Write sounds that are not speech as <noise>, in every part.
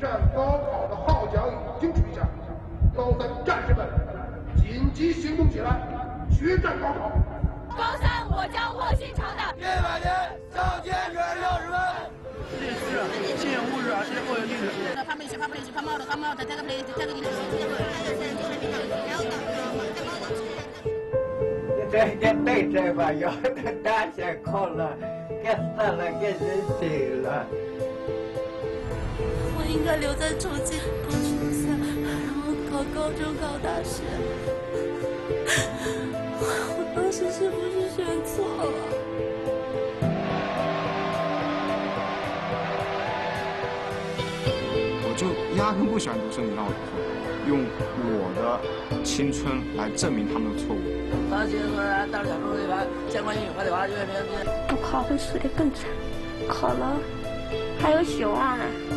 战高考的号角已经吹响，高三战士们，紧急行动起来，决战高考！高三我将卧薪尝胆。一百年上天准六十分。历史、新物质啊，这些过有历史。他们一起，他们一起，他们的，他们的，这个历，这个历史。这这对这吧，有的大学考了，给死了，给人死了。我应该留在重庆读初三，然后考高中、考大学。我当时是不是选错了？我就压根不喜欢读书，你让我读书，用我的青春来证明他们的错误。大学虽然大小周对吧？监管英语和对吧？月平不考会死的更惨，考了还有希望。别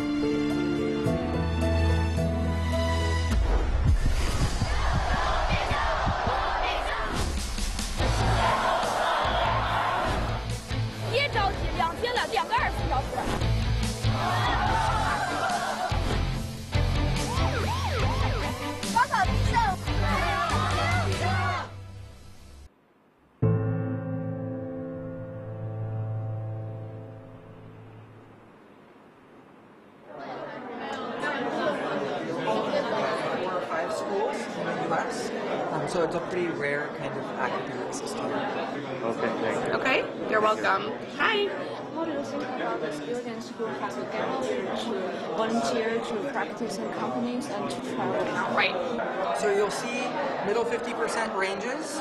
schools in the U.S. Um, so it's a pretty rare kind of academic system. Okay, thank you. Okay, you're welcome. Hi. How do you think about the students who have the ability to volunteer to practice in companies and to travel? Right. So you'll see middle 50% ranges.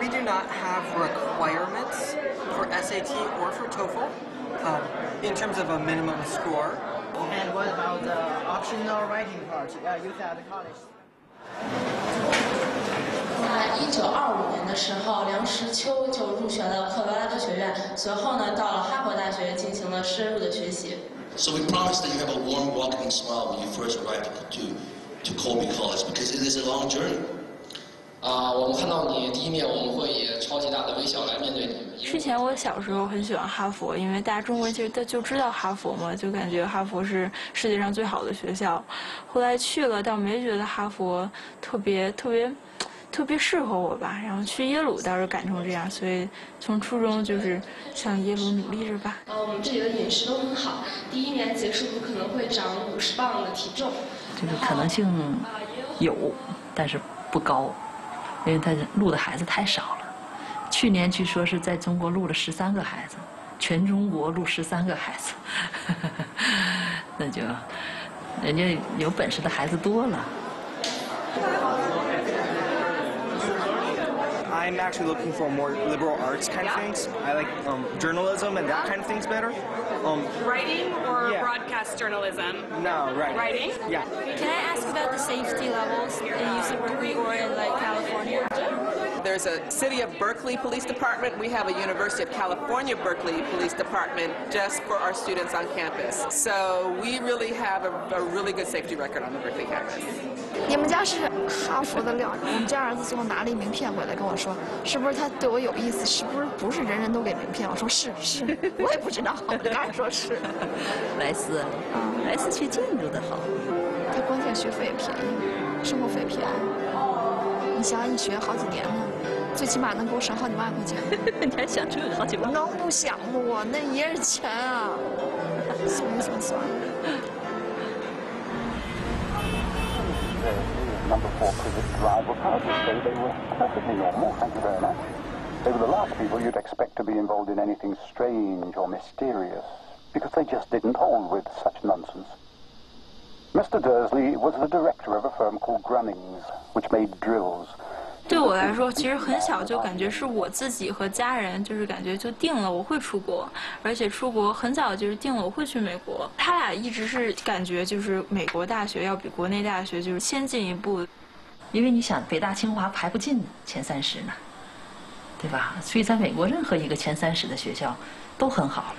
We do not have requirements for SAT or for TOEFL um, in terms of a minimum score. And what about the optional writing part? Uh, you said college. 那一九二五年的时候，梁实秋就入选了科罗拉多学院，随后呢，到了哈佛大学进行了深入的学习。So we promise that you have a warm, welcoming smile when you first arrive to, to Colby College because it is a long journey. 啊，我们看到你第一面，我们会以超级大的微笑来面对你。之前我小时候很喜欢哈佛，因为大家中国人其实都就知道哈佛嘛，就感觉哈佛是世界上最好的学校。后来去了，倒没觉得哈佛特别特别特别适合我吧。然后去耶鲁倒是感成这样，所以从初中就是向耶鲁努力着吧。呃，我们这里的饮食都很好，第一年结束可能会长五十磅的体重。这个可能性有，但是不高，因为他录的孩子太少了。去年据说是在中国录了十三个孩子，全中国录十三个孩子，<laughs> 那就人家有本事的孩子多了。I'm actually looking for more liberal arts kind of things. I like um, journalism and that kind of things better. Um, Writing or Yeah. broadcast journalism? no, right. Writing? Yeah. Can I ask about the safety levels in UC Berkeley or in like California? There's a City of Berkeley Police Department. We have a University of California Berkeley Police Department just for our students on campus. So we really have a, a really good safety record on the Berkeley campus. 你们家是哈佛的料，我们家儿子最后拿了一名片回来跟我说，是不是他对我有意思？是不是不是人人都给名片？我说是是，我也不知道，我当然说是。<laughs> 莱斯，莱斯学建筑的好。他关键学费也便宜，生活费便宜。你想想，一学好几年呢，最起码能给我省好几万块钱。<laughs> 你还想这个好几万？能不想吗？我那也是钱啊，算了算算了。Number four Privet Drive were to say they were perfectly normal, thank you very much. They were the last people you'd expect to be involved in anything strange or mysterious, because they just didn't hold with such nonsense. Mr. Dursley was the director of a firm called Grunnings, which made drills. 对我来说，其实很小就感觉是我自己和家人，就是感觉就定了我会出国，而且出国很早就是定了我会去美国。他俩一直是感觉就是美国大学要比国内大学就是先进一步，因为你想北大清华排不进前三十呢，对吧？所以在美国任何一个前三十的学校都很好。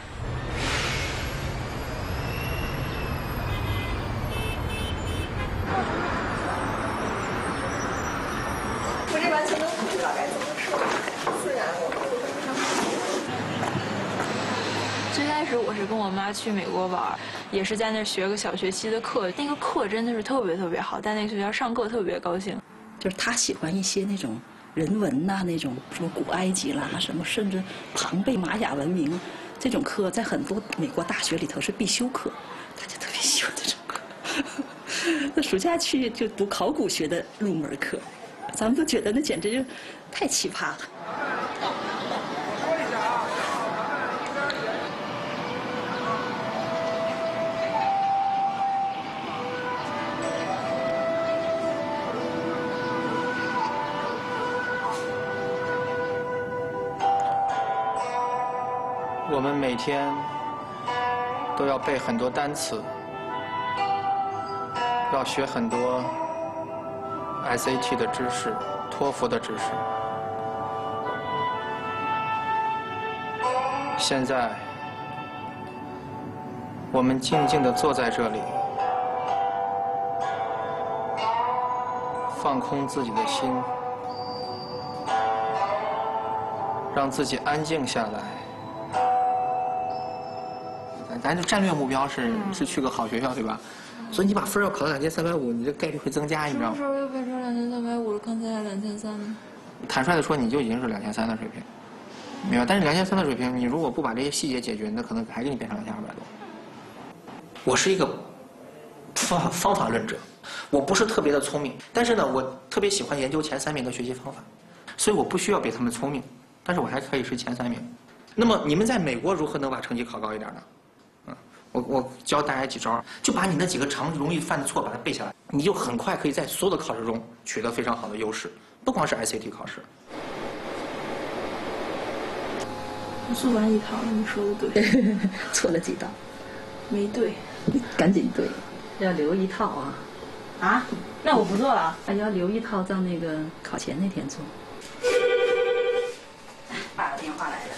我这完全都不知道该怎么说，自然我不我是跟我妈去美国玩，也是在那儿学个小学期的课，那个课真的是特别特别好，在那个学校上课特别高兴。就是他喜欢一些那种人文呐、那种什么古埃及啦，什么甚至庞贝玛雅文明这种课，在很多美国大学里头是必修课，他就特别喜欢这种课。<laughs> 那暑假去就读考古学的入门课，咱们都觉得那简直就太奇葩了。我们每天都要背很多单词，要学很多 SAT 的知识、托福的知识。现在，我们静静地坐在这里，放空自己的心，让自己安静下来。咱就战略目标是是去个好学校，对吧？所以你把分要考到两千三百五，你这概率会增加，你知道吗？什么时候又变成两千三百五了？刚才还两千三呢。坦率的说，你就已经是两千三的水平，明白？但是两千三的水平，你如果不把这些细节解决，那可能还给你变成两千二百多。我是一个方方法论者，我不是特别的聪明，但是呢，我特别喜欢研究前三名的学习方法，所以我不需要比他们聪明，但是我还可以是前三名。那么你们在美国如何能把成绩考高一点呢？我我教大家几招，就把你那几个常容易犯的错把它背下来，你就很快可以在所有的考试中取得非常好的优势，不光是 SAT 考试。我做完一套，你说的对，<laughs> 错了几道，没对，赶紧对，要留一套啊。啊？那我不做了，还要留一套，到那个考前那天做。爸的电话来了。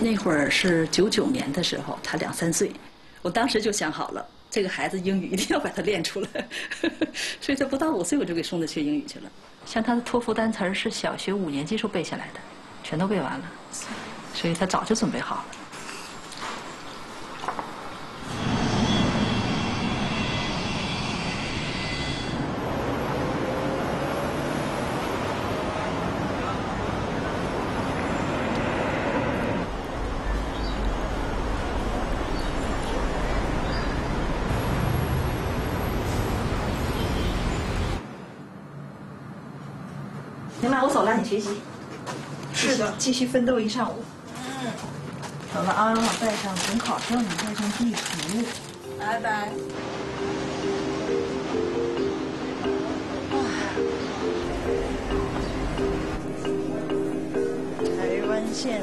那会儿是九九年的时候，他两三岁，我当时就想好了，这个孩子英语一定要把他练出来，<laughs> 所以他不到五岁我就给送他学英语去了。像他的托福单词是小学五年级时候背下来的，全都背完了，所以他早就准备好了。行了，我走了，你学习。是的，继续奋斗一上午。嗯，走了啊，带上准考证，带上地图。拜拜。台湾线。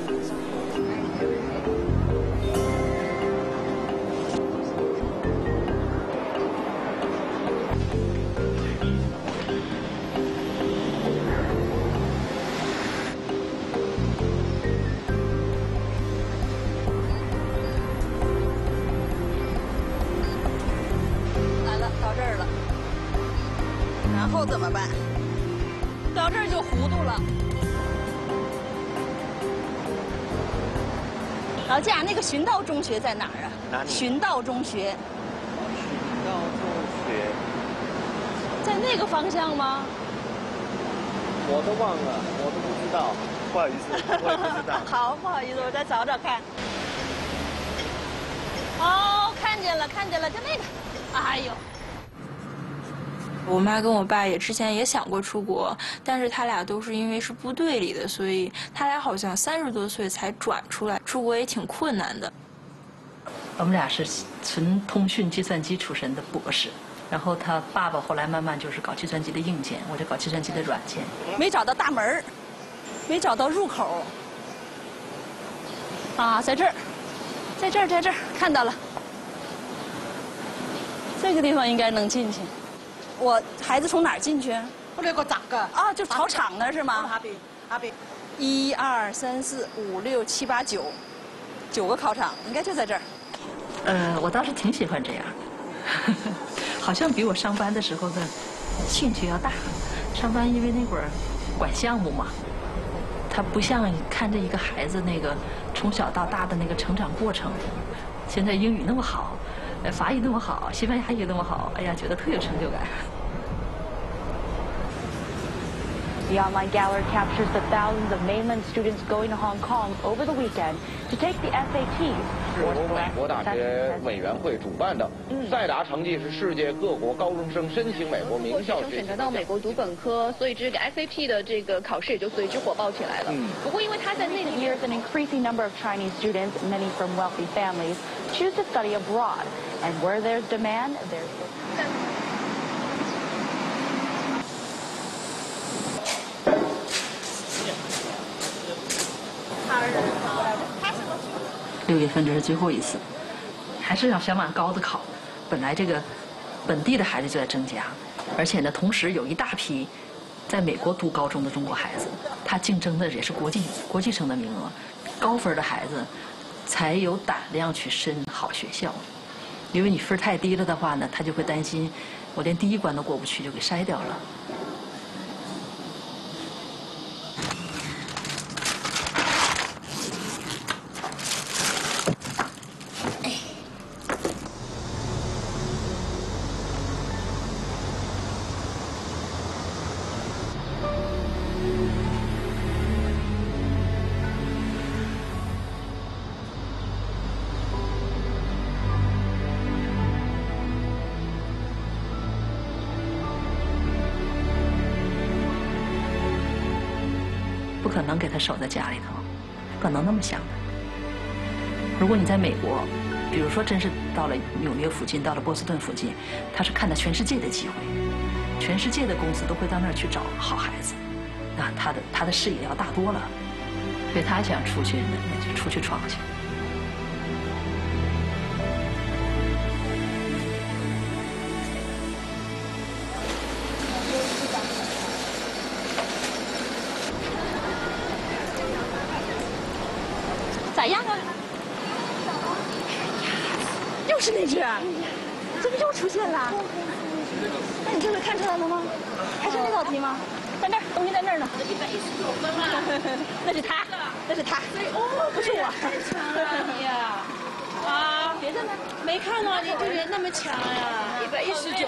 后怎么办？到这儿就糊涂了。老贾，那个寻道中学在哪儿啊？哪里寻道中学寻道中学，在那个方向吗？我都忘了，我都不知道，不好意思，我也不知道。<laughs> 好，不好意思，我再找找看。哦，看见了，看见了，就那个。哎呦，我妈跟我爸也之前也想过出国，但是他俩都是因为是部队里的，所以他俩好像三十多岁才转出来，出国也挺困难的。我们俩是纯通讯计算机出身的博士，然后他爸爸后来慢慢就是搞计算机的硬件，我就搞计算机的软件。没找到大门儿没找到入口。啊，在这儿，在这儿，在这儿，看到了。这个地方应该能进去。我孩子从哪儿进去？我那个咋个？啊，就考场那是吗？那边，那边。一二三四五六七八九，九个考场，应该就在这儿。呃，我倒是挺喜欢这样，<laughs> 好像比我上班的时候的兴趣要大。上班因为那会儿管项目嘛，他不像看着一个孩子那个从小到大的那个成长过程，现在英语那么好，呃，法语那么好，西班牙语那么好，哎呀，觉得特有成就感。The online gallery captures the thousands of mainland students going to Hong Kong over the weekend to take the SATs. 是由美国大学委员会主办的，赛达成绩是世界各国高中生申请美国名校学习选择到美国读本科，所以这个 SAT 的这个考试也就随之火爆起来了。不过因为他在那个 years, an increasing number of Chinese students, many from wealthy families, choose to study abroad. And where there's demand, there's 六月份这是最后一次，还是要想往高的考。本来这个本地的孩子就在增加，而且呢，同时有一大批在美国读高中的中国孩子，他竞争的也是国际国际生的名额，高分的孩子才有胆量去申好学校。因为你分太低了的话呢，他就会担心，我连第一关都过不去，就给筛掉了。守在家里头，不可能那么想的。如果你在美国，比如说真是到了纽约附近，到了波士顿附近，他是看到全世界的机会，全世界的公司都会到那儿去找好孩子，那他的他的视野要大多了，所以他想出去，那就出去闯去。强呀！一百一十九，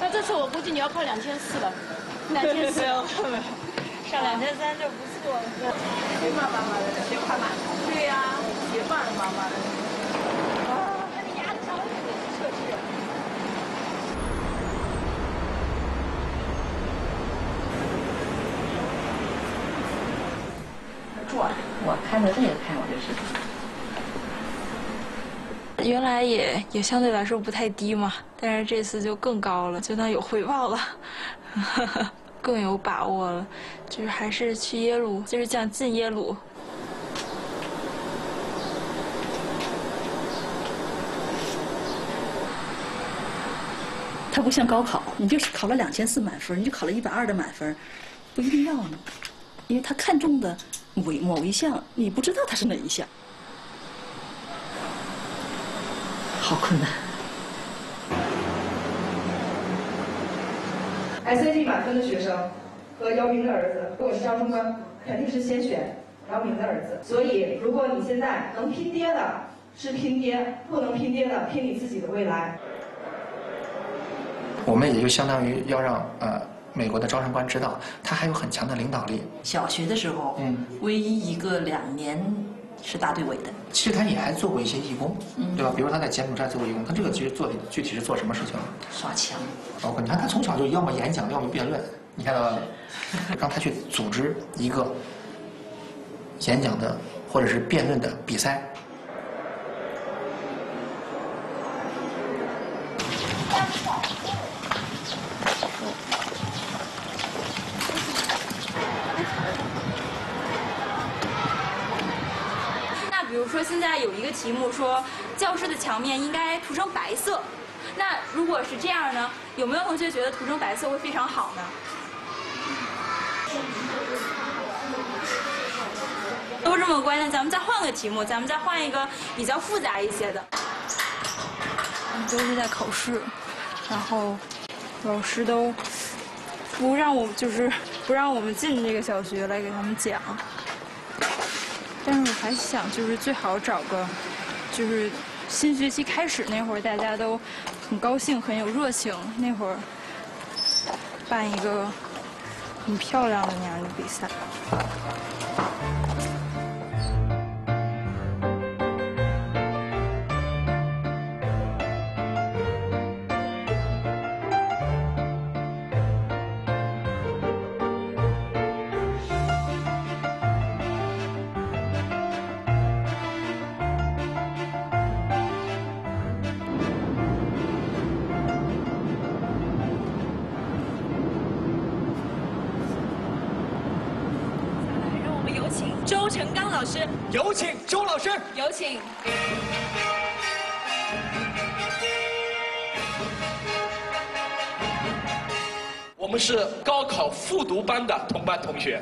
那这次我估计你要考两千四了。两千四，上两千三就不错了。谁骂妈妈的？谁夸妈？对呀，别骂了妈妈的？转，我看着这个看我就是。原来也也相对来说不太低嘛，但是这次就更高了，就当有回报了，<laughs> 更有把握了，就是还是去耶鲁，就是想进耶鲁。它不像高考，你就是考了两千四满分，你就考了一百二的满分，不一定要呢，因为他看中的某某一项，你不知道他是哪一项，好困难。SAT 满分的学生和姚明的儿子，如果是招生官，肯定是先选姚明的儿子。所以，如果你现在能拼爹的，是拼爹；不能拼爹的，拼你自己的未来。我们也就相当于要让呃美国的招生官知道，他还有很强的领导力。小学的时候，嗯，唯一一个两年是大队委的。其实他也还做过一些义工，嗯对吧？比如他在柬埔寨做过义工，他这个其实做的具体是做什么事情？刷墙。包括你看他从小就要么演讲，要么辩论，你看到了，<laughs> 让他去组织一个演讲的或者是辩论的比赛。那比如说现在有一个题目说，教室的墙面应该涂成白色。那如果是这样呢，有没有同学觉得涂成白色会非常好呢？都这么乖，那咱们再换个题目，咱们再换一个比较复杂一些的。都是在考试，然后老师都不让我，就是不让我们进这个小学来给他们讲。但是我还想，就是最好找个，就是新学期开始那会儿，大家都很高兴，很有热情。那会儿办一个很漂亮的那样的比赛。周成刚老师，有请周老师。有请。我们是高考复读班的同班同学，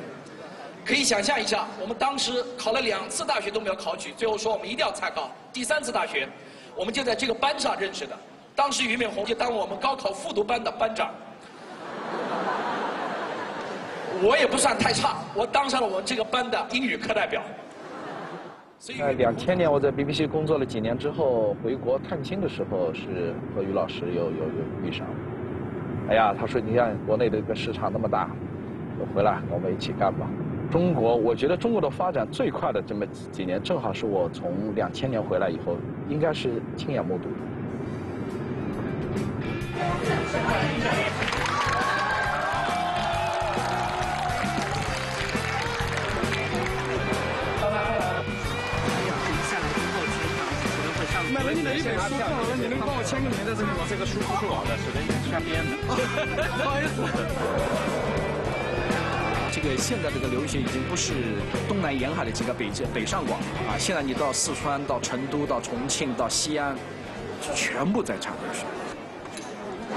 可以想象一下，我们当时考了两次大学都没有考取，最后说我们一定要参考第三次大学，我们就在这个班上认识的。当时俞敏洪就当我们高考复读班的班长，我也不算太差，我当上了我们这个班的英语课代表。所以，哎，两千年我在 BBC 工作了几年之后，回国探亲的时候是和于老师有有有遇上了。哎呀，他说你看国内的这个市场那么大，我回来我们一起干吧。中国，我觉得中国的发展最快的这么几几年，正好是我从两千年回来以后，应该是亲眼目睹的。了你的一本书，看完了你能帮我签个名在这里吗？这个书不是我的，是人家瞎编的。不好意思。这个现在这个留学已经不是东南沿海的几个北北上广啊，现在你到四川、到成都、到重庆、到西安，全部在产留学。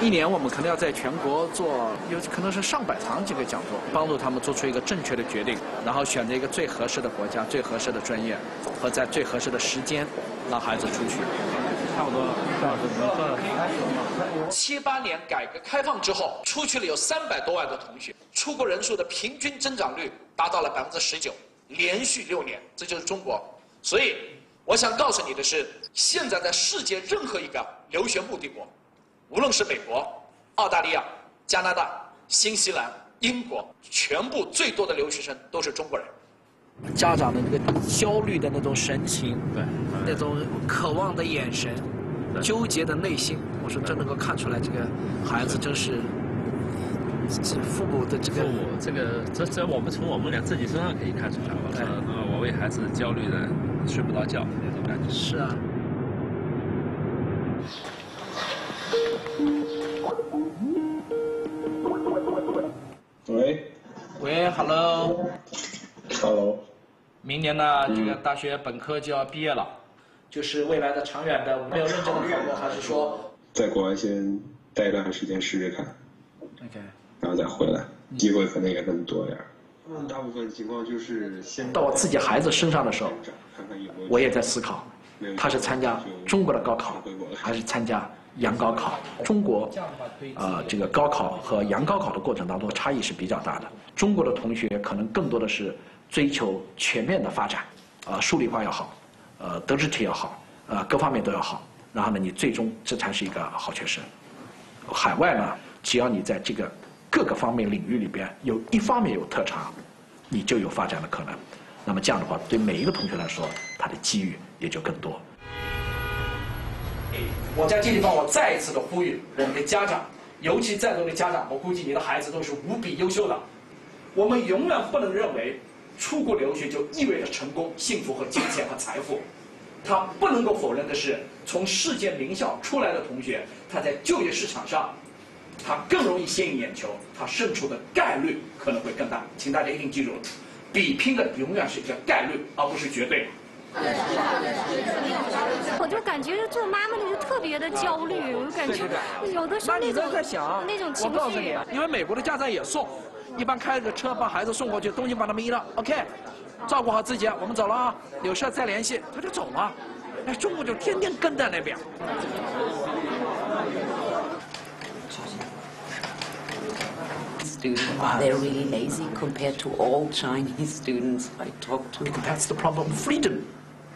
一年我们可能要在全国做，有可能是上百场这个讲座，帮助他们做出一个正确的决定，然后选择一个最合适的国家、最合适的专业和在最合适的时间，让孩子出去。差不多，赵老师，七八年改革开放之后，出去了有三百多万的同学，出国人数的平均增长率达到了百分之十九，连续六年，这就是中国。所以，我想告诉你的是，现在在世界任何一个留学目的国，无论是美国、澳大利亚、加拿大、新西兰、英国，全部最多的留学生都是中国人。家长的那个焦虑的那种神情，对，那种渴望的眼神，纠结的内心，我说真能够看出来，这个孩子真是，这父母的这个，父母这个这这我们从我们俩自己身上可以看出来，我说呃我为孩子焦虑的睡不着觉那种感觉。是啊。喂。喂，Hello。Hello。明年呢，这个大学本科就要毕业了，就是未来的长远的没有认真的考虑，还是说在国外先待一段时间试试看，OK，然后再回来，机会可能也更多点儿。嗯，大部分情况就是先到我自己孩子身上的时候，看看有没有我也在思考，他是参加中国的高考，还是参加洋高考？中国，呃，这个高考和洋高考的过程当中差异是比较大的。中国的同学可能更多的是追求全面的发展，啊、数理化要好，呃，德智体要好，呃，各方面都要好。然后呢，你最终这才是一个好学生。海外呢，只要你在这个各个方面领域里边有一方面有特长，你就有发展的可能。那么这样的话，对每一个同学来说，他的机遇也就更多。我在这地方，我再一次的呼吁我们的家长，尤其在座的家长，我估计你的孩子都是无比优秀的。我们永远不能认为出国留学就意味着成功、幸福和金钱和财富。他不能够否认的是，从世界名校出来的同学，他在就业市场上，他更容易吸引眼球，他胜出的概率可能会更大。请大家一定记住，比拼的永远是一个概率，而不是绝对。<laughs> 我就感觉做妈妈的就特别的焦虑，我就感觉有的时候那种这在想，那种情我告诉你绪，，因为美国的家长也送，一般开个车把孩子送过去，东西把他们一扔，OK，照顾好自己，我们走了啊，有事再联系，他就走了。哎，中国就天天跟在那边。students, they're really lazy compared to all Chinese students I talk to. That's the problem. Freedom.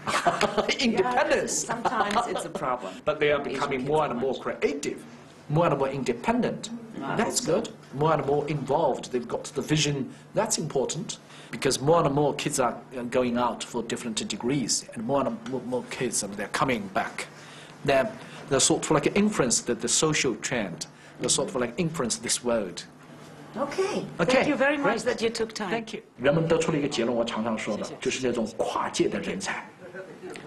<laughs> independence. Yeah, sometimes it's a problem. <laughs> but they are becoming more and more creative, more and more independent. That's good. More and more involved. They've got the vision. That's important because more and more kids are going out for different degrees, and more and more, more kids are they're coming back. They're, they're sort of like influence the, the social trend. They're sort of like influence this world. Okay. Okay, Thank you very much great. that you took time. Thank you. 人们得出了一个结论，我常常说的，就是这种跨界的人才，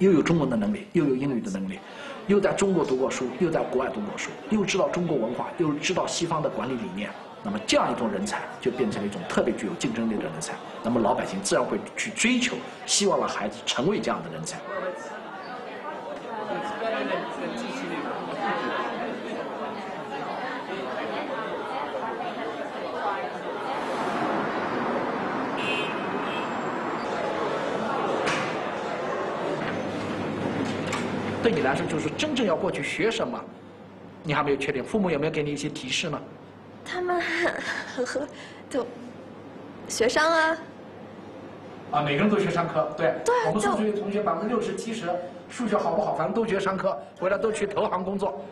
又有中文的能力，又有英语的能力，又在中国读过书，又在国外读过书，又知道中国文化，又知道西方的管理理念。那么这样一种人才，就变成了一种特别具有竞争力的人才。那么老百姓自然会去追求，希望让孩子成为这样的人才。来说，就是真正要过去学什么，你还没有确定。父母有没有给你一些提示呢？他们很和 <laughs> 就学商啊，啊，每个人都学商科，对。对我们就数学同学百分之六十、七十，数学好不好，反正都学商科，回来都去投行工作。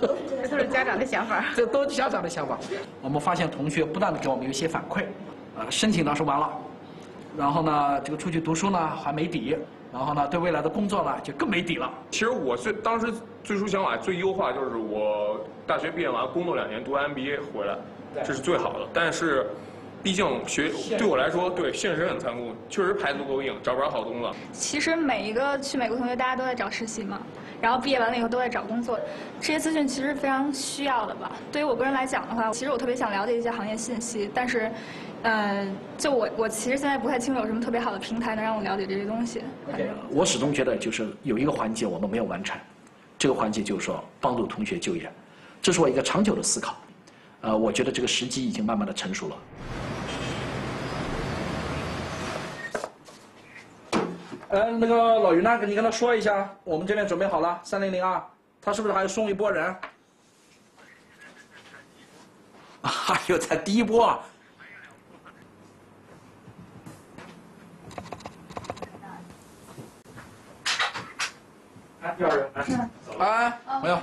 这 <laughs> 都是家长的想法。<laughs> 这都是家长的想法。我们发现同学不断的给我们有一些反馈，呃，申请当时完了，然后呢，这个出去读书呢还没底，然后呢，对未来的工作呢就更没底了。其实我最当时最初想法最优化就是我大学毕业完工作两年读 MBA 回来，这是最好的。但是，毕竟学对我来说，对现实很残酷，确实牌子不够硬，找不着好工作。其实每一个去美国同学，大家都在找实习嘛，然后毕业完了以后都在找工作，这些资讯其实非常需要的吧。对于我个人来讲的话，其实我特别想了解一些行业信息，但是，呃，就我我其实现在不太清楚有什么特别好的平台能让我了解这些东西。反正我始终觉得就是有一个环节我们没有完成，这个环节就是说帮助同学就业，这是我一个长久的思考。呃，我觉得这个时机已经慢慢的成熟了。呃，那个老于呢，你跟他说一下，我们这边准备好了，三零零二，他是不是还要送一波人？还有才第一波啊！哎，第二人，啊，没有。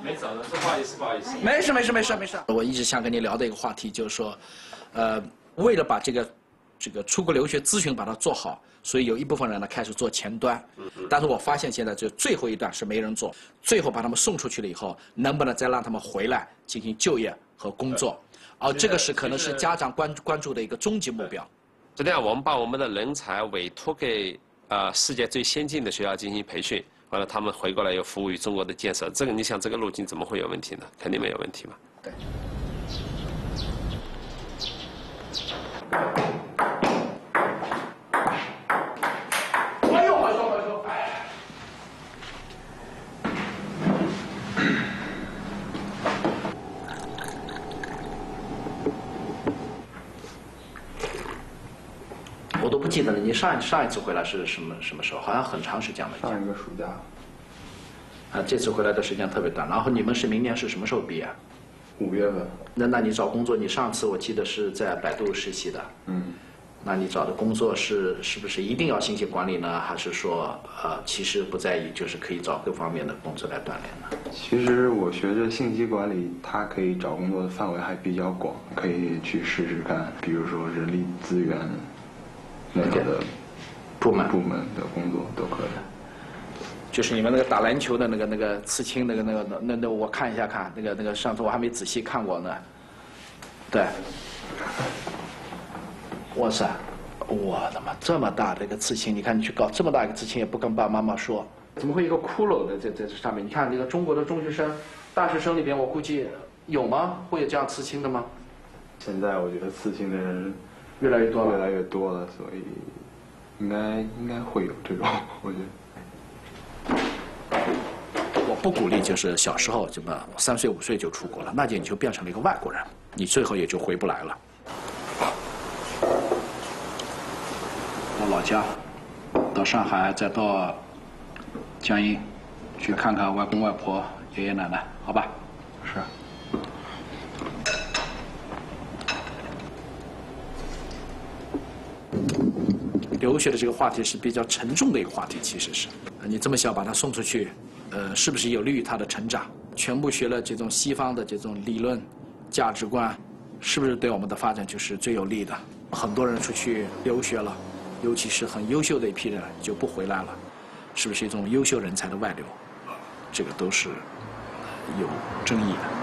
没找到，不好意思，不好意思。没事没事没事没事。我一直想跟你聊的一个话题就是说，呃，为了把这个这个出国留学咨询把它做好，所以有一部分人呢开始做前端。但是我发现现在就最后一段是没人做，最后把他们送出去了以后，能不能再让他们回来进行就业和工作？哦，这个是可能是家长关关注的一个终极目标。是这样，我们把我们的人才委托给呃世界最先进的学校进行培训，完了他们回过来又服务于中国的建设。这个你想，这个路径怎么会有问题呢？肯定没有问题嘛。对。哎呦，哎呦，哎呦！我都不记得了，你上一上一次回来是什么什么时候？好像很长时间了。上一个暑假。啊，这次回来的时间特别短。然后你们是明年是什么时候毕业？五月份。那那你找工作，你上次我记得是在百度实习的。嗯。那你找的工作是是不是一定要信息管理呢？还是说呃其实不在意，就是可以找各方面的工作来锻炼呢？其实我学这信息管理，它可以找工作的范围还比较广，可以去试试看，比如说人力资源那样的部门部门的工作都可以。就是你们那个打篮球的那个那个刺青那个那个那那我看一下看那个那个上次我还没仔细看过呢。对。哇塞，我的妈，这么大的一个刺青，你看你去搞这么大一个刺青也不跟爸爸妈妈说，怎么会一个骷髅的在在这上面？你看这个中国的中学生、大学生里边，我估计有吗？会有这样刺青的吗？现在我觉得刺青的人越来越多了，越来越多了，所以应该应该会有这种，<laughs> 我觉得。我不鼓励，就是小时候这么三岁五岁就出国了，那就你就变成了一个外国人，你最后也就回不来了。到老家，到上海，再到江阴，去看看外公外婆、爷爷奶奶，好吧？是。留学的这个话题是比较沉重的一个话题，其实是，你这么小把他送出去，呃，是不是有利于他的成长？全部学了这种西方的这种理论、价值观，是不是对我们的发展就是最有利的？很多人出去留学了，尤其是很优秀的一批人就不回来了，是不是一种优秀人才的外流？这个都是有争议的。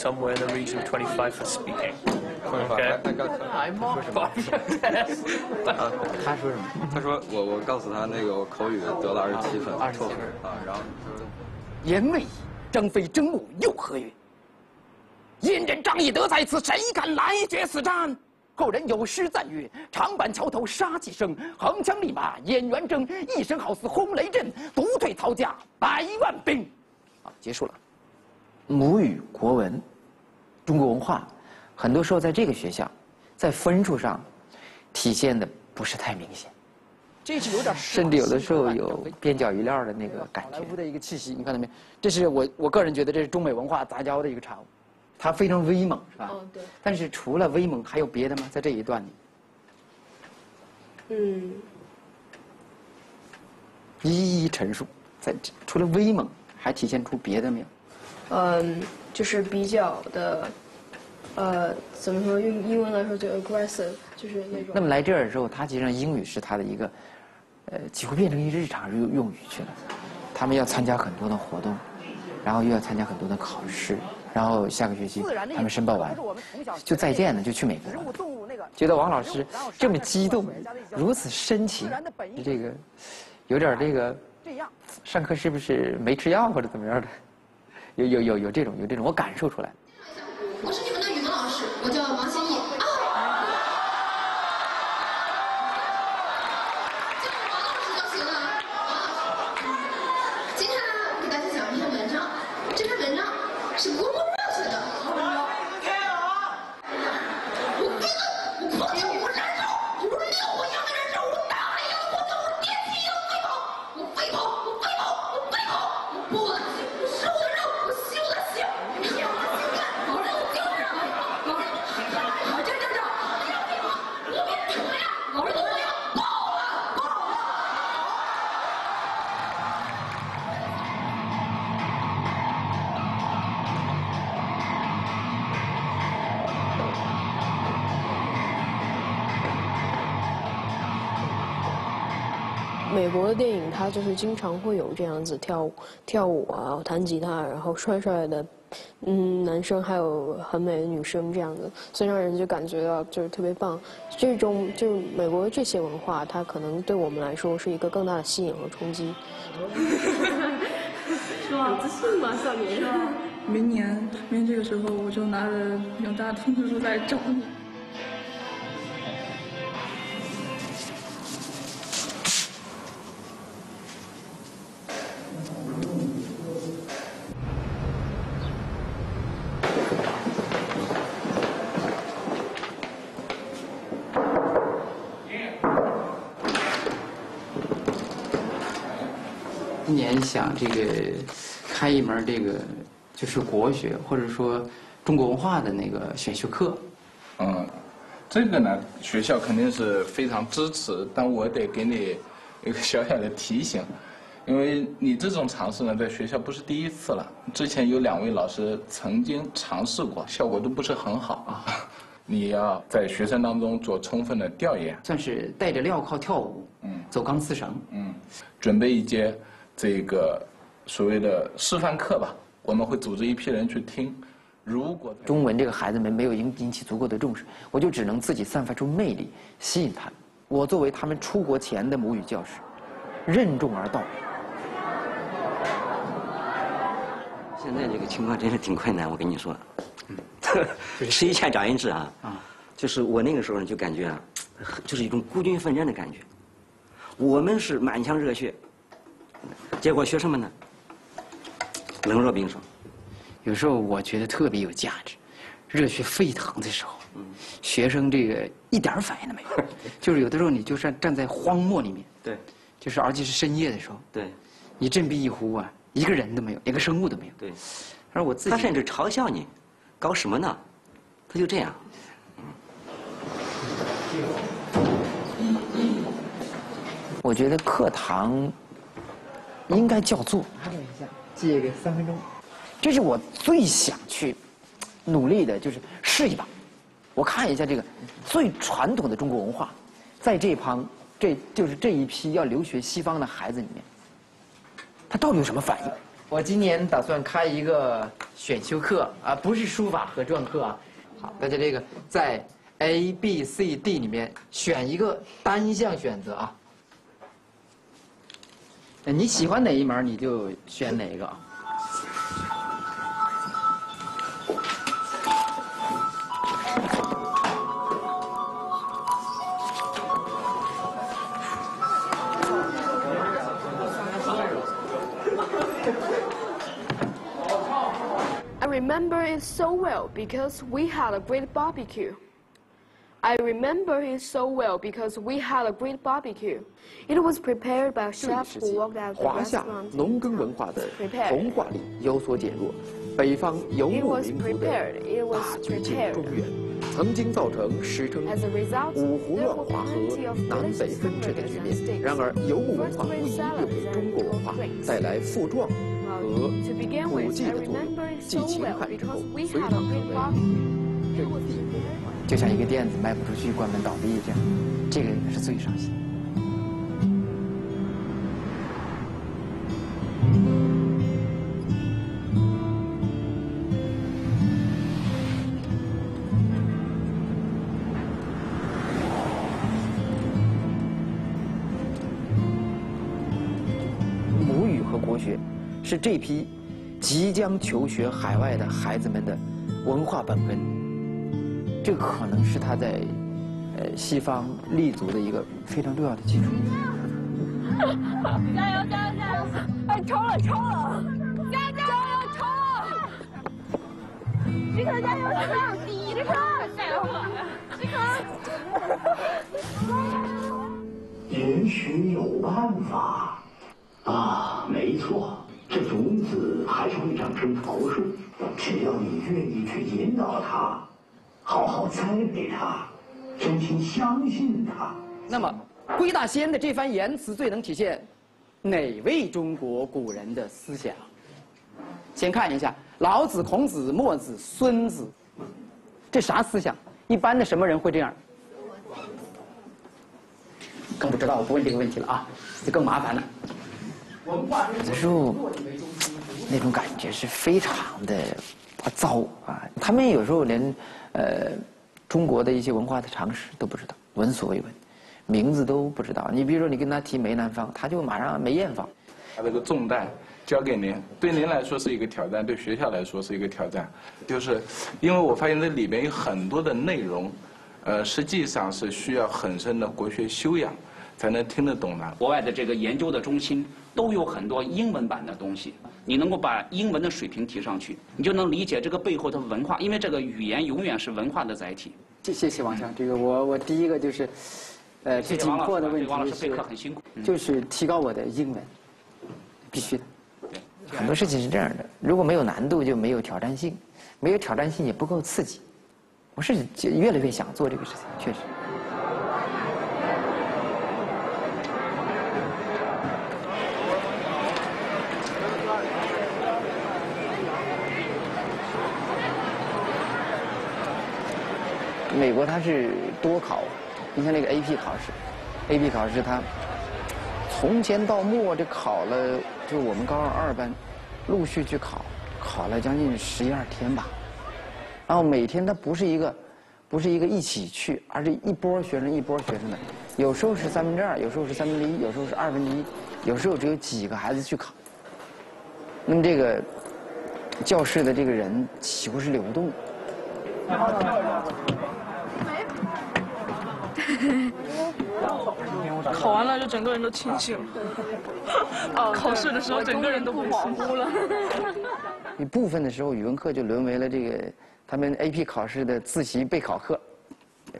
Somewhere in the region of 25 for speaking. Okay? I'm on <laughs> podcast. <laughs> 他说什么？他说我我告诉他那个我口语得了二十七分，二十七分啊，然后说言未已，张飞争怒又何云？燕人张翼德在此，谁敢来决此战？后人有诗赞曰：“长坂桥头杀气生，横枪立马眼圆睁。一声好似轰雷震，独退曹家百万兵。”啊，结束了。母语、国文、中国文化，很多时候在这个学校，在分数上体现的不是太明显。这是有点，甚至有的时候有边角余料的那个感觉。莱坞的一个气息，你看到没？这是我我个人觉得这是中美文化杂交的一个产物。它非常威猛，是吧？哦，对。但是除了威猛，还有别的吗？在这一段里，嗯，一一陈述。在除了威猛，还体现出别的没有？嗯，就是比较的，呃，怎么说？用英文来说就 aggressive，就是那种。那么来这儿之后，他其实上英语是他的一个，呃，几乎变成一日常用用语去了。他们要参加很多的活动，然后又要参加很多的考试。然后下个学期他们申报完，就再见了，就去美国了。觉得王老师这么激动，如此深情，这个有点这个，上课是不是没吃药或者怎么样的？有有有有这种有这种，我感受出来。我是你们国的电影，它就是经常会有这样子跳舞、跳舞啊，弹吉他，然后帅帅的，嗯，男生还有很美的女生这样子，所以让人就感觉到就是特别棒。这种就是美国的这些文化，它可能对我们来说是一个更大的吸引和冲击。是吗？自信吗，少年？<laughs> 明年，明年这个时候，我就拿着永大通知书来找你。想这个开一门这个就是国学或者说中国文化的那个选修课。嗯，这个呢，学校肯定是非常支持，但我得给你一个小小的提醒，因为你这种尝试呢，在学校不是第一次了，之前有两位老师曾经尝试过，效果都不是很好啊。<laughs> 你要在学生当中做充分的调研，算是带着镣铐跳舞，嗯，走钢丝绳，嗯，准备一节这个所谓的示范课吧，我们会组织一批人去听，如果中文这个孩子们没有引引起足够的重视，我就只能自己散发出魅力，吸引他们。我作为他们出国前的母语教师，任重而道远。现在这个情况真是挺困难，我跟你说，<laughs> 吃一堑长一智啊。就是我那个时候呢，就感觉啊，就是一种孤军奋战的感觉。我们是满腔热血，结果学生们呢，冷若冰霜。有时候我觉得特别有价值，热血沸腾的时候，学生这个一点反应都没有。就是有的时候你就算站在荒漠里面，对，就是而且是深夜的时候，对，你振臂一呼啊，一个人都没有，一个生物都没有。对，而我自己，他甚至嘲笑你，搞什么呢？他就这样。我觉得课堂应该叫座。等一下，借个三分钟。这是我最想去努力的，就是试一把。我看一下这个最传统的中国文化，在这帮这就是这一批要留学西方的孩子里面，他到底有什么反应？我今年打算开一个选修课啊，不是书法和篆刻啊。好，大家这个在 A、B、C、D 里面选一个单项选择啊。你喜欢哪一门你就选哪个。I remember it so well because we had a great barbecue. I remember it so well because we had a great barbecue. it was prepared by churchill 华夏农耕文化的同化力有所减弱北方游牧民族的大举进入中原曾经造成史称五胡乱华和南北分治的局面然而游牧文化无疑又给中国文化带来负壮和古劲的作用。继秦汉之后非常文化就像一个店子卖不出去关门倒闭一样。这个人是最伤心的。是这批即将求学海外的孩子们的文化本根。这个可能是他在呃西方立足的一个非常重要的基础。加油加油加油！哎，冲了冲了！加油加油冲了！这个加油加油！第一个加油！这个。也许有办法啊，没错，这种子还是会长成桃树，只要你愿意去引导它，好好栽培它，真心相信它。那么，归大仙的这番言辞最能体现哪位中国古人的思想？先看一下老子、孔子、墨子、孙子，这啥思想？一般的什么人会这样？更不知道，我不问这个问题了啊，就更麻烦了。有的时候，那种感觉是非常的糟啊！他们有时候连呃中国的一些文化的常识都不知道，闻所未闻，名字都不知道。你比如说，你跟他提梅兰芳，他就马上梅艳芳。把这个重担交给您，对您来说是一个挑战，对学校来说是一个挑战。就是因为我发现这里面有很多的内容，呃，实际上是需要很深的国学修养才能听得懂呢。国外的这个研究的中心都有很多英文版的东西，你能够把英文的水平提上去，你就能理解这个背后的文化，因为这个语言永远是文化的载体。谢谢谢王强，这个我我第一个就是，呃，最紧谢谢王老师迫的问对王老师题备课很辛苦嗯就是提高我的英文，必须的。很多事情是这样的，如果没有难度，就没有挑战性，没有挑战性也不够刺激。我是越来越想做这个事情，确实。美国它是多考，你像那个 AP 考试，AP 考试它从前到末这考了，就我们高二二班陆续去考，考了将近十一二天吧，然后每天它不是一个，不是一个一起去，而是一波学生一波学生的，有时候是三分之二，有时候是三分之一，有时候是二分之一，有时候只有几个孩子去考。那么这个教室的这个人几乎是流动。<laughs> 考完了就整个人都清醒了，哦考试的时候整个人都不恍惚了。<laughs> 一部分的时候，语文课就沦为了这个他们 AP 考试的自习备考课。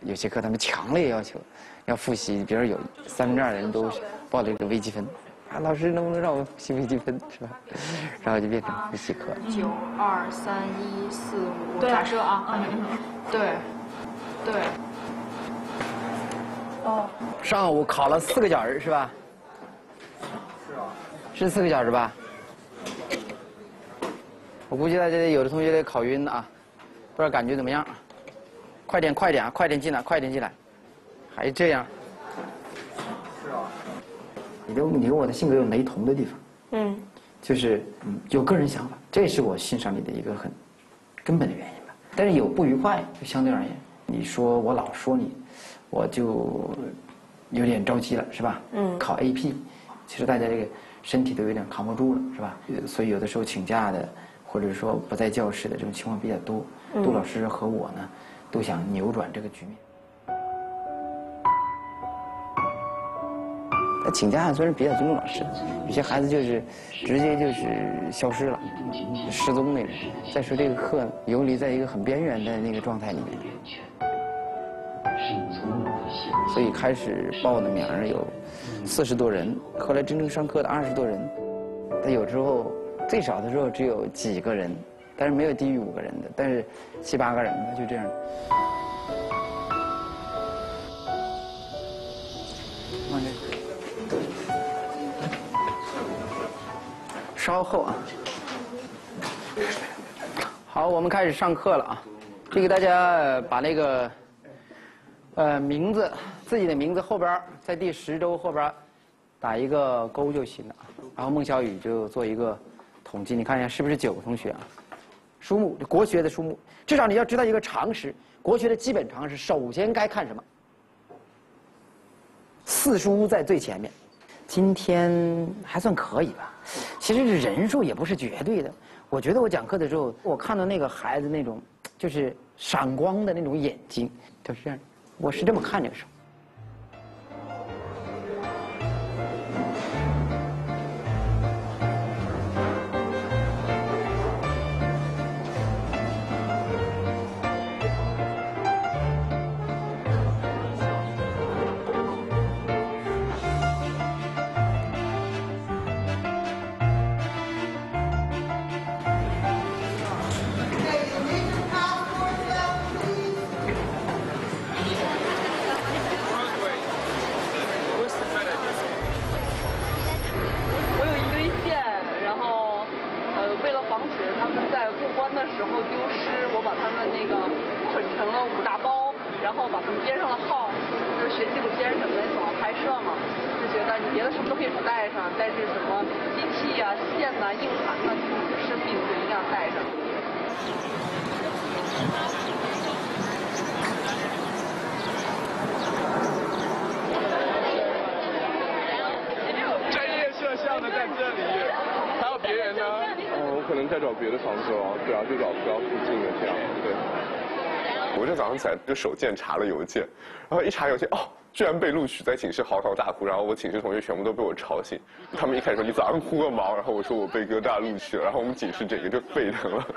有些课他们强烈要求要复习，比如有三分之二的人都报了一个微积分，啊，老师能不能让我复习微积分是吧？<laughs> 然后就变成复习课。九二三一四五，对假设啊，对，对，哦，上午考了四个小时是吧？是啊。是四个小时吧？我估计大家有的同学得考晕了啊，不知道感觉怎么样？快点，快点啊！快点进来，快点进来，还这样？是啊。你跟你跟我的性格有雷同的地方，嗯，就是嗯有个人想法，这是我欣赏你的一个很根本的原因吧。但是有不愉快，就相对而言，你说我老说你，我就有点着急了，是吧？嗯考 AP，其实大家这个身体都有点扛不住了，是吧？呃所以有的时候请假的，或者说不在教室的这种情况比较多。嗯杜老师和我呢，都想扭转这个局面。那请假虽然比较尊重老师，有些孩子就是直接就是消失了，失踪那种。再说这个课游离在一个很边缘的那个状态里面，所以开始报的名有四十多人，后来真正上课的二十多人，但有时候最少的时候只有几个人，但是没有低于五个人的，但是七八个人吧，就这样。稍后啊。好，我们开始上课了啊。这个大家把那个呃名字自己的名字后边在第十周后边打一个勾就行了。然后孟小雨就做一个统计，你看一下是不是九个同学啊？书目国学的书目，至少你要知道一个常识，国学的基本常识，首先该看什么？四书在最前面，今天还算可以吧。其实这人数也不是绝对的。我觉得我讲课的时候，我看到那个孩子那种就是闪光的那种眼睛，就是。我是这么看这个事儿。我就早上起来就手贱查了邮件，然后一查邮件，哦，居然被录取，在寝室嚎啕大哭，然后我寝室同学全部都被我吵醒，他们一开始说你早上哭个毛，然后我说我被哥大录取了，然后我们寝室整个就沸腾了。<laughs>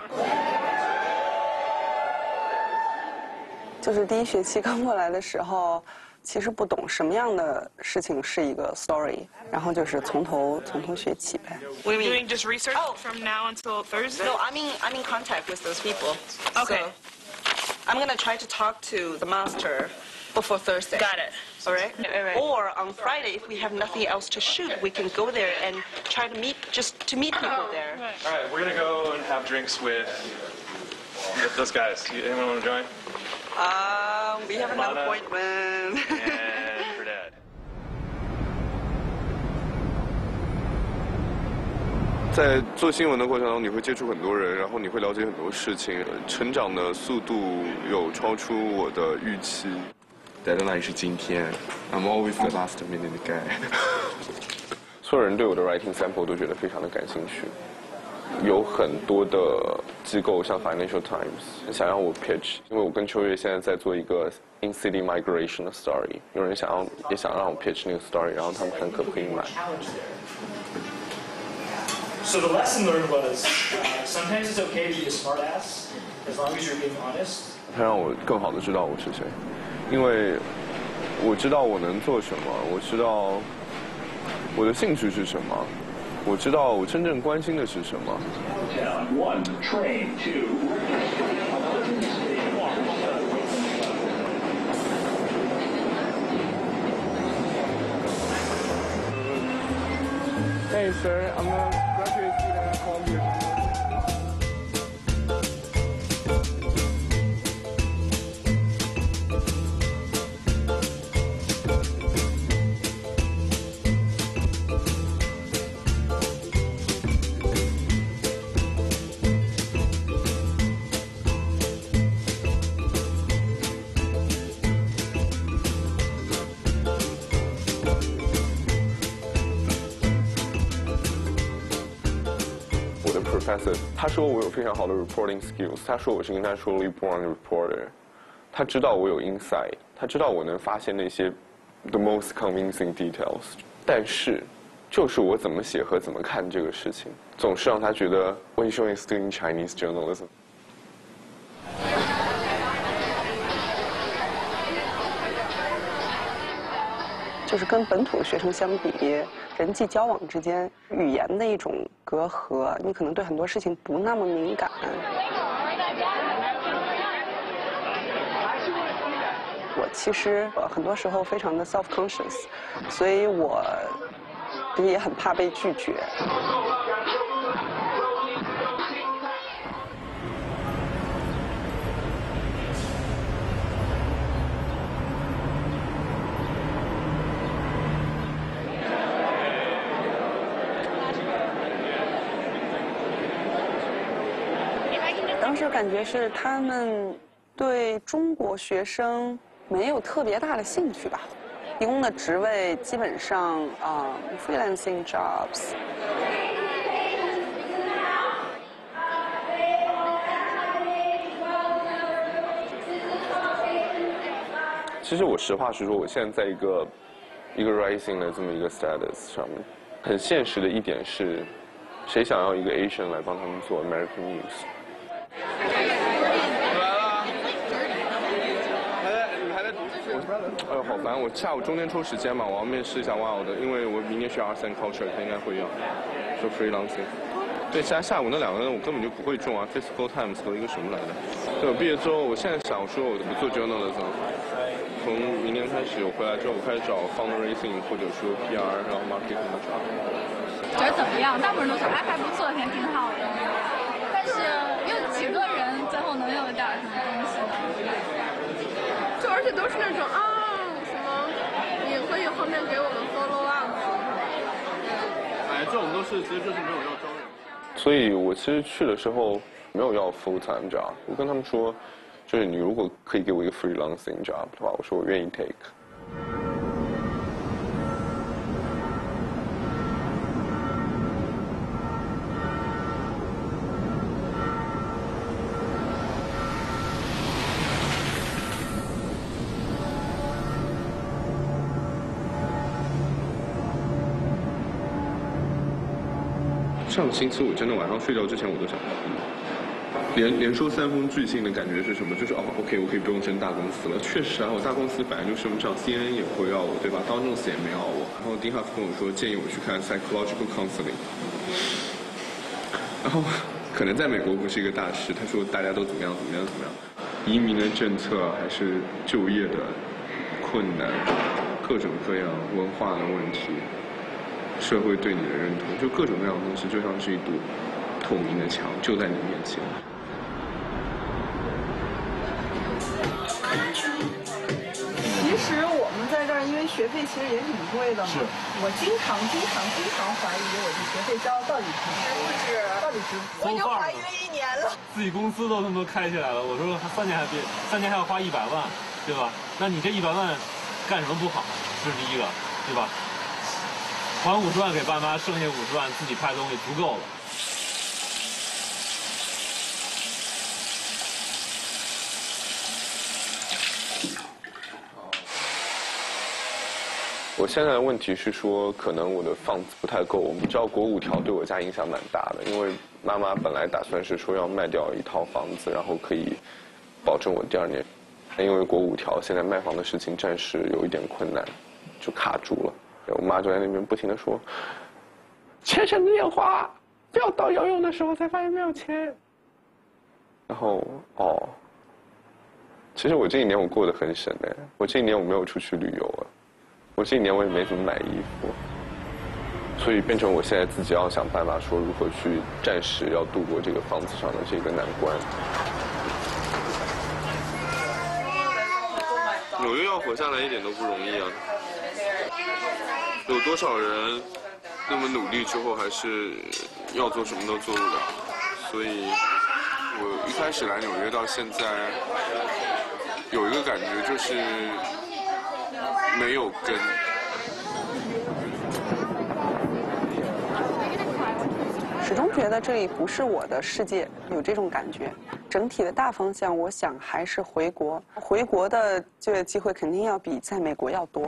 就是第一学期刚过来的时候，其实不懂什么样的事情是一个 story，然后就是从头从头学起呗。What do you mean? Doing just research from now until Thursday? No, I'm in I'm in contact with those people. Okay. So I'm gonna try to talk to the master before Thursday. Got it. All right. Right, right. Or on Friday, if we have nothing else to shoot, we can go there and try to meet just to meet people there. All right, we're gonna go and have drinks with with those guys. Anyone want to join? Um, we have an Lana. appointment. 在做新闻的过程中，你会接触很多人，然后你会了解很多事情，成长的速度有超出我的预期。Deadline 是今天，I'm always the last minute guy。<laughs> 所有人对我的 writing sample 都觉得非常的感兴趣，有很多的机构像 Financial Times 想要我 pitch，因为我跟秋月现在在做一个 in city migration 的 story，有人想要也想让我 pitch 那个 story，然后他们看可不可以买。So the lesson learned was uh, sometimes it's okay to be a smartass as long as you're being honest. 它让我更好的知道我是谁，因为我知道我能做什么，我知道我的兴趣是什么，我知道我真正关心的是什么。One train to. Hey sir, 他说我有非常好的 reporting skills，他说我是 naturally born reporter，他知道我有 insight，他知道我能发现那些 the most convincing details，但是就是我怎么写和怎么看这个事情，总是让他觉得 Wei Xiong is doing Chinese journalism。就是跟本土的学生相比，人际交往之间语言的一种隔阂，你可能对很多事情不那么敏感。我其实很多时候非常的 self conscious，所以我也很怕被拒绝。当时感觉是他们对中国学生没有特别大的兴趣吧，提供的职位基本上啊、freelancing jobs。其实我实话实说，我现在在一个一个 rising 的这么一个 status 上面，很现实的一点是，谁想要一个 Asian 来帮他们做 American news？哎呦，好烦！我下午中间抽时间嘛，我要面试一下 Wow 的，因为我明年学 Arts and Culture，他应该会要做 freelancing。对，下下午那两个人我根本就不会中啊，Physical Times 和一个什么来的。对，我毕业之后，我现在想说我不做 journalism，从明年开始我回来之后，我开始找 fundraising 或者说 PR，然后 marketing 的 job。觉得怎么样？大部分人都说哎还不错，挺挺好的。但是几个人最后能有点什么东西呢？就而且都是那种啊什么，你可以后面给我们 follow up。哎，这种都是其实就是没有要招人。所以我其实去的时候没有要 full time job，我跟他们说，就是你如果可以给我一个 freelancing job 的话，我说我愿意 take。上星期我真的晚上睡觉之前我都想哭，连连说三封拒信的感觉是什么？就是哦，OK，我可以不用升大公司了。确实啊，我大公司本来就升不上，CNN 也不会要我，对吧？刀正斯也没要我。然后丁哈夫跟我说建议我去看 psychological counseling，然后可能在美国不是一个大事，他说大家都怎么样怎么样怎么样，移民的政策还是就业的困难，各种各样文化的问题。社会对你的认同，就各种各样的东西，就像是一堵透明的墙，就在你面前。其实我们在这儿，因为学费其实也挺贵的嘛。是我经常、经常、经常怀疑我的学费交到底值不值？到底值不值？我已经怀疑了一年了。自己工资都他妈开起来了，我说三年还别三年还要花一百万，对吧？那你这一百万干什么不好？这是第一个，对吧？还五十万给爸妈，剩下五十万自己拍东西足够了。我现在的问题是说，可能我的房子不太够。我们知道国五条对我家影响蛮大的，因为妈妈本来打算是说要卖掉一套房子，然后可以保证我第二年。因为国五条现在卖房的事情暂时有一点困难，就卡住了。我妈就在那边不停的说：“钱省着点花，不要到游泳的时候才发现没有钱。”然后哦，其实我这一年我过得很省的，我这一年我没有出去旅游啊。我这一年我也没怎么买衣服，所以变成我现在自己要想办法说如何去暂时要度过这个房子上的这个难关。纽约要活下来一点都不容易啊！有多少人那么努力之后还是要做什么都做不了？所以，我一开始来纽约到现在，有一个感觉就是。没有根。始终觉得这里不是我的世界，有这种感觉。整体的大方向，我想还是回国。回国的就业机会肯定要比在美国要多。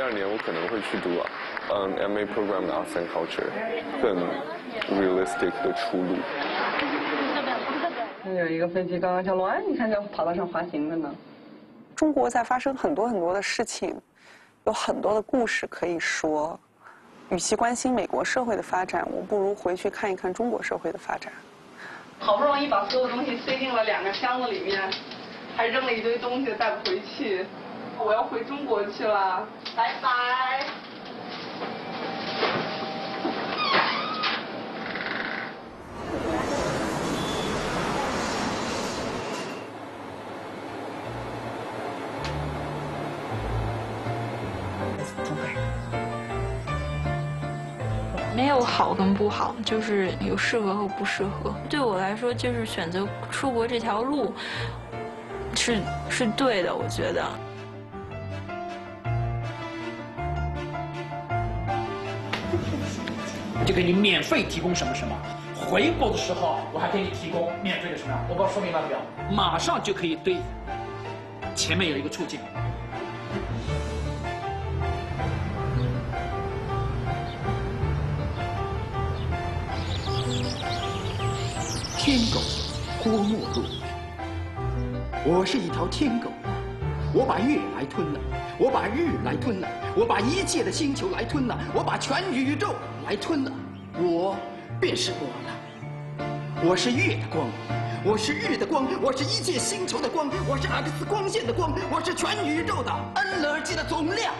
第二年我可能会去读嗯 MA program 的 Arts and Culture，更 realistic 的出路。有一个飞机刚刚降落，哎，你看就跑道上滑行的呢。中国在发生很多很多的事情，有很多的故事可以说。与其关心美国社会的发展，我不如回去看一看中国社会的发展。好不容易把所有东西塞进了两个箱子里面。还扔了一堆东西带不回去，我要回中国去了，拜拜。没有好跟不好，就是有适合和不适合。对我来说，就是选择出国这条路。是是对的，我觉得。就给你免费提供什么什么，回国的时候我还给你提供免费的什么？我不知道说明白没有？马上就可以对前面有一个促进。天狗郭沫若。我是一条天狗，我把月来吞了，我把日来吞了，我把一切的星球来吞了，我把全宇宙来吞了，我便是我了。我是月的光，我是日的光，我是一切星球的光，我是 X 光线的光，我是全宇宙的 N 乐基的总量。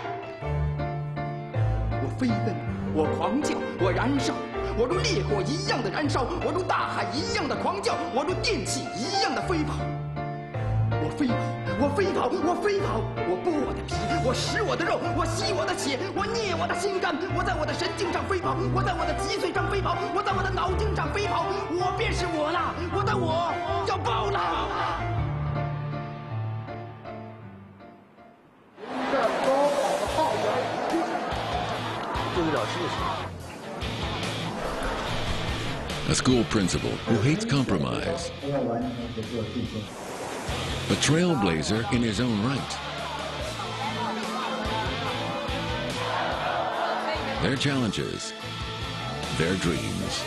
我飞奔，我狂叫，我燃烧，我如烈火一样的燃烧，我如大海一样的狂叫，我如电气一样的飞跑。我飞跑，我飞跑，我飞跑，我剥我的皮，我食我的肉，我吸我的血，我捏我的心肝，我在我的神经上飞跑，我在我的脊髓上飞跑，我在我的脑筋上飞跑，我便是我了，我的我要爆了。这高考的号角就是找事实。A school principal who hates compromise. <laughs> A trailblazer in his own right. Their challenges, their dreams.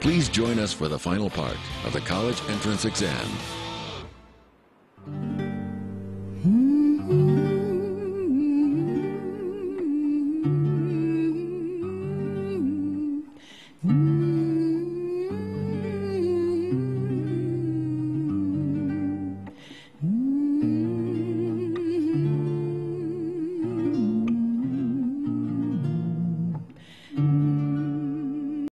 Please join us for the final part of the college entrance exam.